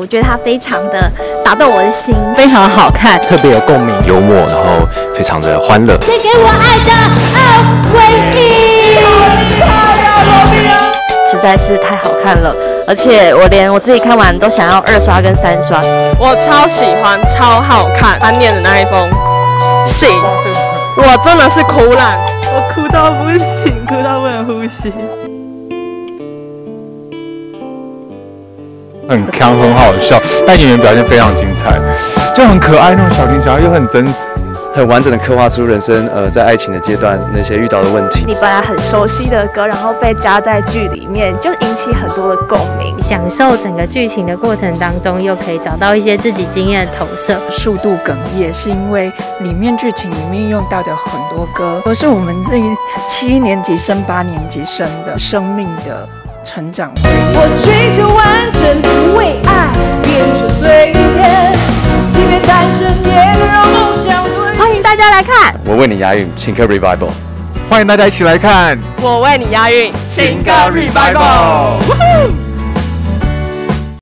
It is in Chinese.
我觉得它非常的打动我的心，非常好看，特别有共鸣，幽默，然后非常的欢乐。给我爱的奥回忆，实在是太好看了，而且我连我自己看完都想要二刷跟三刷。我超喜欢，超好看，他念的那一封。信，我真的是哭了，我哭到不行，哭到不能呼吸。很强，很好笑，但演员表现非常精彩，就很可爱那种小情小爱，又很真实，很完整的刻画出人生呃在爱情的阶段那些遇到的问题。你本来很熟悉的歌，然后被加在剧里面，就引起很多的共鸣。享受整个剧情的过程当中，又可以找到一些自己经验的投射。速度哽咽是因为里面剧情里面用到的很多歌，都是我们这一七年级生、八年级生的生命的。成长。我追求家来看，我为你押韵，情歌 revival。欢迎大家一起来看，我为你押韵，情歌 revival。